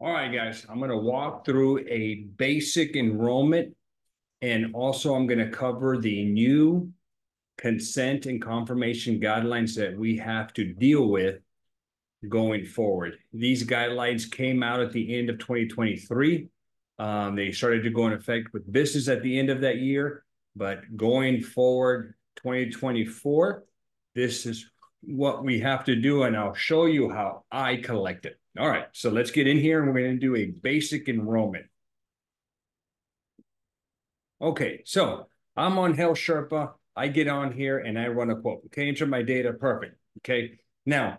All right, guys, I'm gonna walk through a basic enrollment. And also I'm gonna cover the new consent and confirmation guidelines that we have to deal with going forward. These guidelines came out at the end of 2023. Um, they started to go in effect with business at the end of that year, but going forward, 2024, this is what we have to do, and I'll show you how I collect it. All right, so let's get in here and we're going to do a basic enrollment. Okay, so I'm on HealthSherpa. I get on here and I run a quote. Okay, enter my data, perfect. Okay, now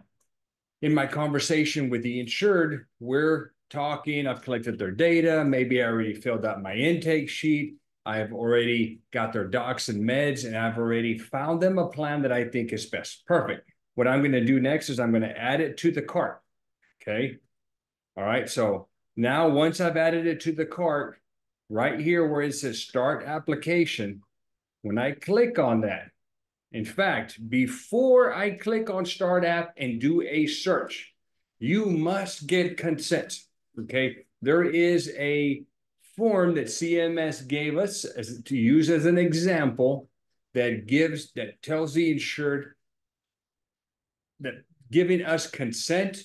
in my conversation with the insured, we're talking, I've collected their data, maybe I already filled out my intake sheet, I've already got their docs and meds, and I've already found them a plan that I think is best. Perfect. What I'm going to do next is I'm going to add it to the cart. Okay. All right. So now once I've added it to the cart, right here where it says start application, when I click on that, in fact, before I click on start app and do a search, you must get consent. Okay. There is a form that CMS gave us as, to use as an example that gives, that tells the insured that giving us consent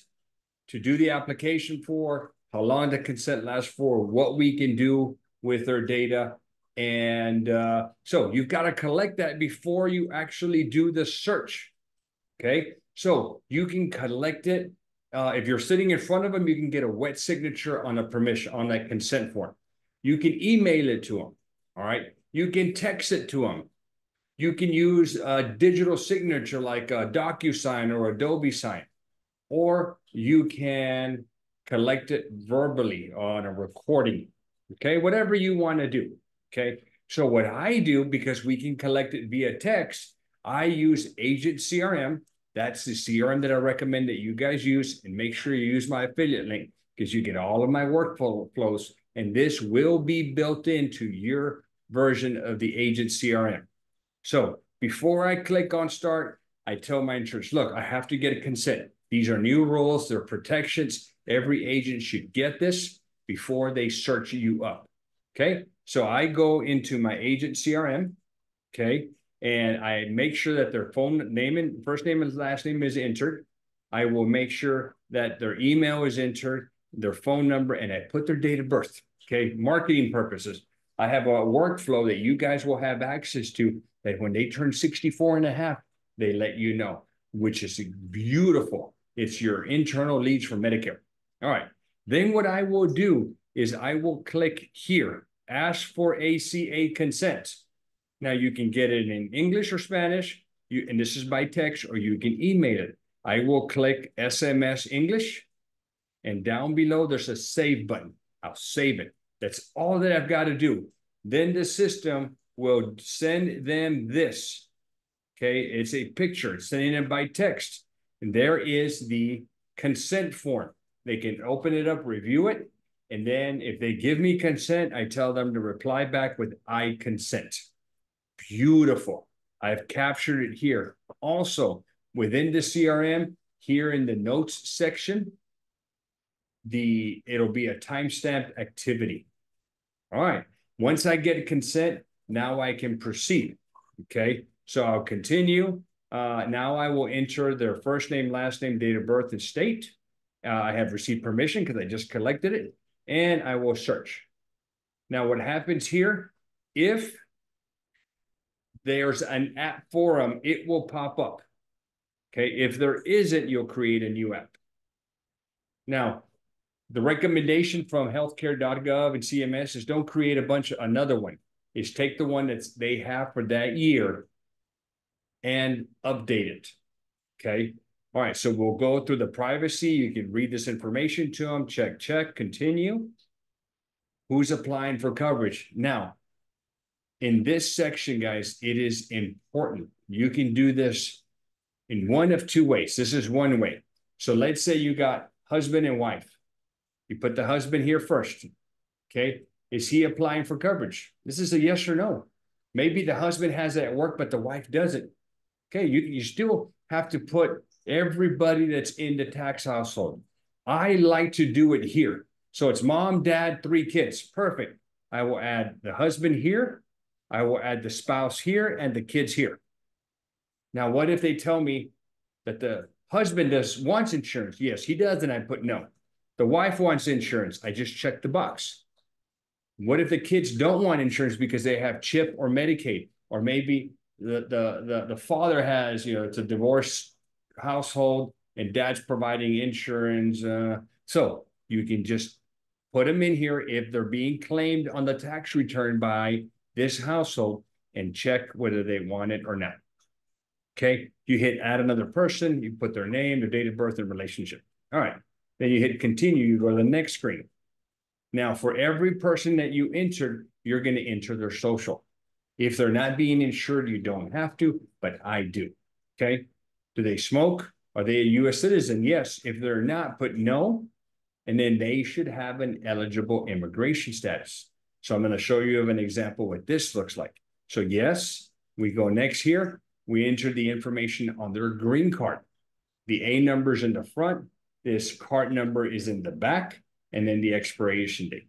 to do the application for, how long the consent lasts for, what we can do with their data. And uh, so you've got to collect that before you actually do the search. Okay. So you can collect it. Uh, if you're sitting in front of them, you can get a wet signature on a permission on that consent form. You can email it to them. All right. You can text it to them. You can use a digital signature like a DocuSign or Adobe Sign, or you can collect it verbally on a recording. Okay, whatever you want to do. Okay, so what I do because we can collect it via text, I use Agent CRM. That's the CRM that I recommend that you guys use, and make sure you use my affiliate link because you get all of my workflows, and this will be built into your version of the Agent CRM. So before I click on start, I tell my insurance, look, I have to get a consent. These are new rules, they're protections. Every agent should get this before they search you up. Okay. So I go into my agent CRM. Okay. And I make sure that their phone name and first name and last name is entered. I will make sure that their email is entered, their phone number, and I put their date of birth. Okay. Marketing purposes. I have a workflow that you guys will have access to that when they turn 64 and a half, they let you know, which is beautiful. It's your internal leads for Medicare. All right. Then what I will do is I will click here, ask for ACA consent. Now you can get it in English or Spanish, you, and this is by text, or you can email it. I will click SMS English, and down below there's a save button. I'll save it. That's all that I've got to do. Then the system will send them this. Okay, it's a picture, it's sending it by text. And there is the consent form. They can open it up, review it, and then if they give me consent, I tell them to reply back with I consent. Beautiful. I've captured it here. Also, within the CRM, here in the notes section, the it'll be a timestamped activity. All right. Once I get consent, now I can proceed. Okay, so I'll continue. Uh, now I will enter their first name, last name, date of birth, and state. Uh, I have received permission because I just collected it, and I will search. Now, what happens here, if there's an app forum, it will pop up. Okay, if there isn't, you'll create a new app. Now, the recommendation from healthcare.gov and CMS is don't create a bunch of another one is take the one that they have for that year and update it. Okay. All right. So we'll go through the privacy. You can read this information to them. Check, check, continue. Who's applying for coverage? Now, in this section, guys, it is important. You can do this in one of two ways. This is one way. So let's say you got husband and wife. You put the husband here first. Okay. Is he applying for coverage? This is a yes or no. Maybe the husband has it at work, but the wife doesn't. Okay, you, you still have to put everybody that's in the tax household. I like to do it here. So it's mom, dad, three kids. Perfect. I will add the husband here. I will add the spouse here and the kids here. Now, what if they tell me that the husband does wants insurance? Yes, he does, and I put no. The wife wants insurance. I just check the box. What if the kids don't want insurance because they have CHIP or Medicaid, or maybe the the the, the father has you know it's a divorced household and dad's providing insurance. Uh, so you can just put them in here if they're being claimed on the tax return by this household and check whether they want it or not. Okay, you hit add another person, you put their name, their date of birth, and relationship. All right, then you hit continue, you go to the next screen. Now, for every person that you entered, you're going to enter their social. If they're not being insured, you don't have to, but I do. Okay, do they smoke? Are they a U.S. citizen? Yes. If they're not, put no, and then they should have an eligible immigration status. So I'm going to show you of an example what this looks like. So yes, we go next here. We enter the information on their green card. The A number's in the front. This card number is in the back, and then the expiration date.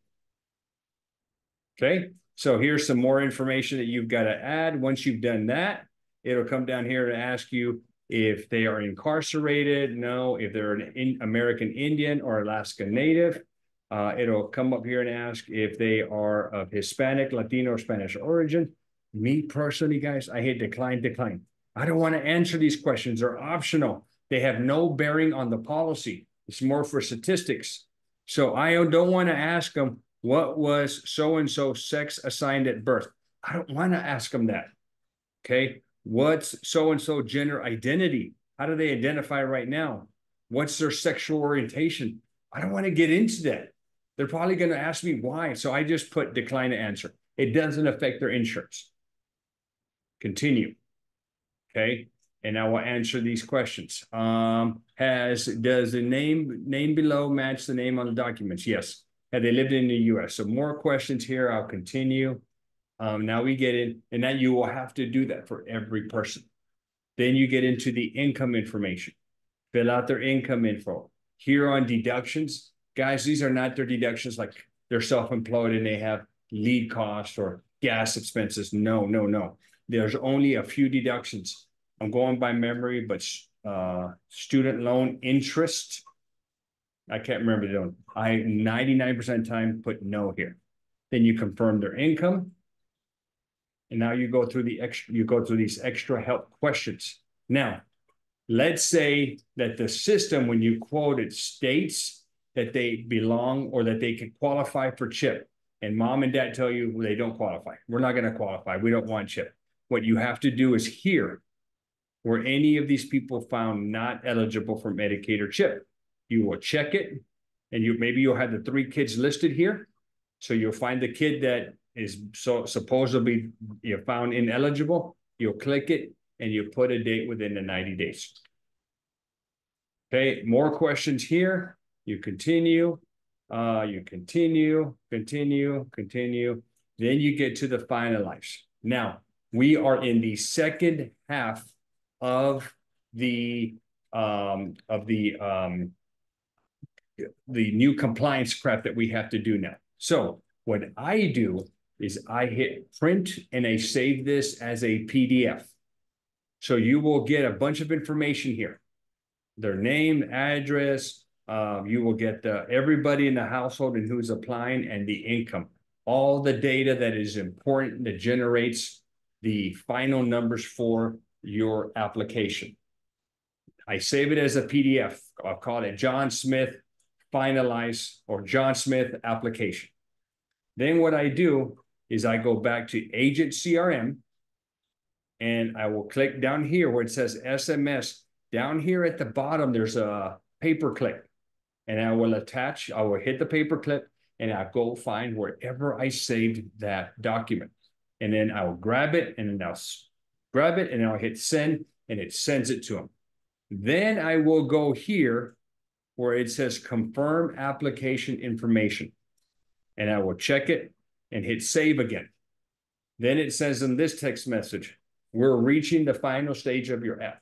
Okay, so here's some more information that you've got to add. Once you've done that, it'll come down here and ask you if they are incarcerated, no. If they're an in American Indian or Alaska Native, uh, it'll come up here and ask if they are of Hispanic, Latino, or Spanish origin. Me personally, guys, I hit decline, decline. I don't want to answer these questions. They're optional. They have no bearing on the policy. It's more for statistics. So I don't want to ask them what was so-and-so sex assigned at birth. I don't want to ask them that. Okay. What's so-and-so gender identity? How do they identify right now? What's their sexual orientation? I don't want to get into that. They're probably going to ask me why. So I just put decline to answer. It doesn't affect their insurance. Continue. Okay. And I will answer these questions. Um, has does the name name below match the name on the documents? Yes. Have they lived in the US? So more questions here. I'll continue. Um, now we get in, and then you will have to do that for every person. Then you get into the income information. Fill out their income info. Here on deductions, guys, these are not their deductions like they're self-employed and they have lead costs or gas expenses. No, no, no. There's only a few deductions. I'm going by memory, but uh, student loan interest, I can't remember the one. I 99% of time put no here. Then you confirm their income. And now you go through the extra, you go through these extra help questions. Now, let's say that the system, when you quote it, states that they belong or that they can qualify for CHIP. And mom and dad tell you they don't qualify. We're not going to qualify. We don't want CHIP. What you have to do is here, where any of these people found not eligible for Medicaid or CHIP, you will check it, and you maybe you'll have the three kids listed here. So you'll find the kid that is so supposedly you found ineligible. You'll click it and you put a date within the 90 days. Okay, more questions here. You continue, uh, you continue, continue, continue. Then you get to the finalize. Now, we are in the second half of the um, of the um, the new compliance crap that we have to do now. So what I do is I hit print and I save this as a PDF. So you will get a bunch of information here. Their name, address, uh, you will get the, everybody in the household and who's applying and the income. All the data that is important that generates the final numbers for your application. I save it as a PDF. I'll call it John Smith finalize or John Smith application. Then what I do is I go back to agent CRM and I will click down here where it says SMS. Down here at the bottom, there's a paper clip and I will attach, I will hit the paper clip and I'll go find wherever I saved that document. And then I'll grab it and then I'll grab it and I'll hit send and it sends it to them. Then I will go here where it says confirm application information and I will check it and hit save again. Then it says in this text message, we're reaching the final stage of your app.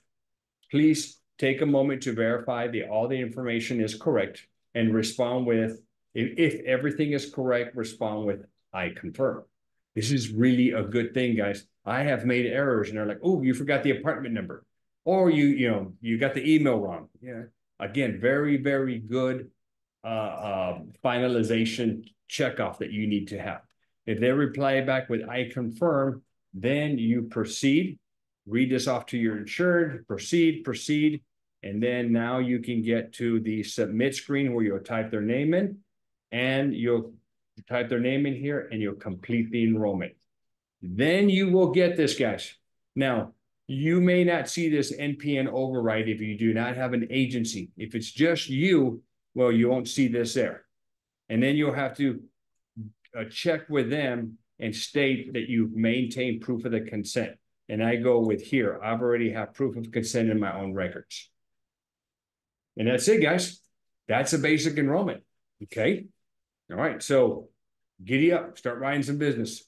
Please take a moment to verify that all the information is correct and respond with If, if everything is correct, respond with I confirm. This is really a good thing, guys. I have made errors and they're like, oh, you forgot the apartment number. Or you, you know, you got the email wrong. Yeah. Again, very, very good uh, uh, finalization checkoff that you need to have. If they reply back with I confirm, then you proceed, read this off to your insured, proceed, proceed, and then now you can get to the submit screen where you'll type their name in and you'll type their name in here and you'll complete the enrollment. Then you will get this, guys. Now, you may not see this NPN override if you do not have an agency. If it's just you, well, you won't see this there. And then you'll have to uh, check with them and state that you've maintained proof of the consent. And I go with here, I've already have proof of consent in my own records. And that's it, guys. That's a basic enrollment. Okay. All right. So giddy up, start writing some business.